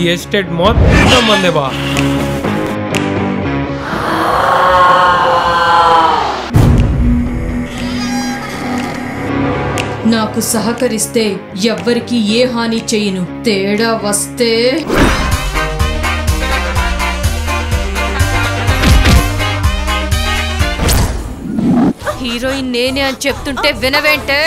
ఈ ఎస్టేట్ మొత్తం మందే బా. నాకు సహకరిస్తే ఎవ్వరికి ఏ హాని చేయను. తేడా వస్తే హీరోయిన్ నేనే అని చెప్తుంటే వినవేంటే?